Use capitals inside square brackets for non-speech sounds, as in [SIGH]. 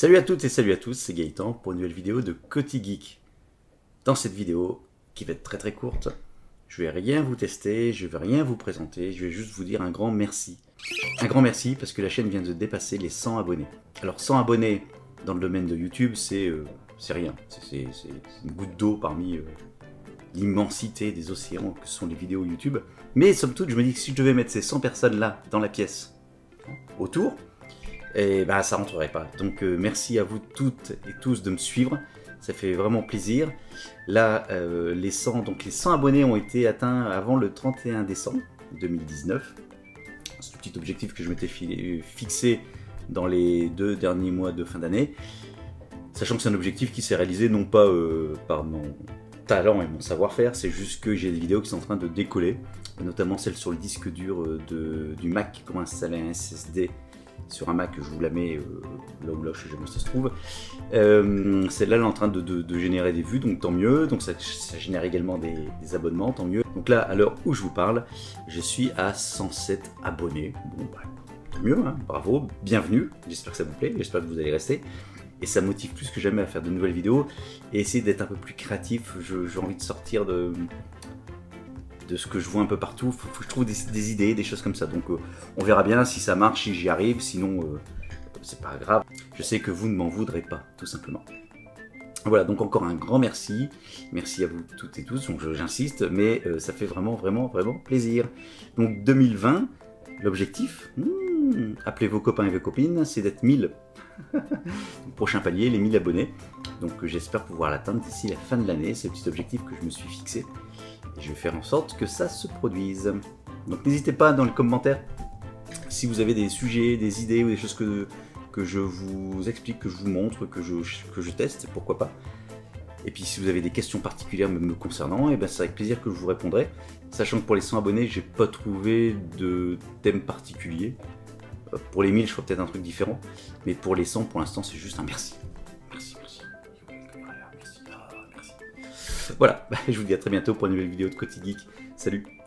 Salut à toutes et salut à tous, c'est Gaëtan pour une nouvelle vidéo de Coty Geek. Dans cette vidéo, qui va être très très courte, je vais rien vous tester, je vais rien vous présenter, je vais juste vous dire un grand merci. Un grand merci parce que la chaîne vient de dépasser les 100 abonnés. Alors 100 abonnés dans le domaine de YouTube, c'est euh, rien, c'est une goutte d'eau parmi euh, l'immensité des océans que sont les vidéos YouTube. Mais somme toute, je me dis que si je devais mettre ces 100 personnes là dans la pièce, autour, et bah ça rentrerait pas. Donc euh, merci à vous toutes et tous de me suivre, ça fait vraiment plaisir. Là, euh, les 100, donc les 100 abonnés ont été atteints avant le 31 décembre 2019. C'est un petit objectif que je m'étais fixé dans les deux derniers mois de fin d'année. Sachant que c'est un objectif qui s'est réalisé non pas euh, par mon talent et mon savoir-faire, c'est juste que j'ai des vidéos qui sont en train de décoller, notamment celle sur le disque dur du Mac, comment installer un SSD sur un Mac, je vous la mets euh, là où là, je sais jamais où ça se trouve. Euh, Celle-là, elle est en train de, générer des vues, donc tant mieux. Donc ça, génère également des, abonnements, tant mieux. Donc là, à l'heure où je vous parle, je suis à 107 abonnés. Bon, bah, tant mieux, hein, bravo, bienvenue. J'espère que ça vous plaît, j'espère que vous allez rester. Et ça motive plus que jamais à faire de nouvelles vidéos et essayer d'être un peu plus créatif. J'ai envie de sortir de, de ce que je vois un peu partout. Faut, que je trouve des, idées, des choses comme ça. Donc euh, on verra bien si ça marche, si j'y arrive. Sinon, euh, c'est pas grave. Je sais que vous ne m'en voudrez pas, tout simplement. Voilà, donc encore un grand merci. Merci à vous toutes et tous. J'insiste, mais euh, ça fait vraiment, vraiment, vraiment plaisir. Donc 2020, l'objectif, hmm, appelez vos copains et vos copines, c'est d'être 1000. [LAUGHS] prochain palier, les 1000 abonnés. Donc j'espère pouvoir l'atteindre d'ici la fin de l'année. C'est le petit objectif que je me suis fixé. Et je vais faire en sorte que ça se produise. Donc n'hésitez pas dans les commentaires si vous avez des sujets, des idées ou des choses que, que je vous explique, que je vous montre, que je, que je teste, pourquoi pas. Et puis si vous avez des questions particulières me concernant, et eh ben c'est avec plaisir que je vous répondrai. Sachant que pour les 100 abonnés, j'ai pas trouvé de thème particulier. Pour les 1000, je ferai peut-être un truc différent. Mais pour les 100, pour l'instant, c'est juste un merci. Voilà, [LAUGHS] je vous dis à très bientôt pour une nouvelle vidéo de Coty Geek. Salut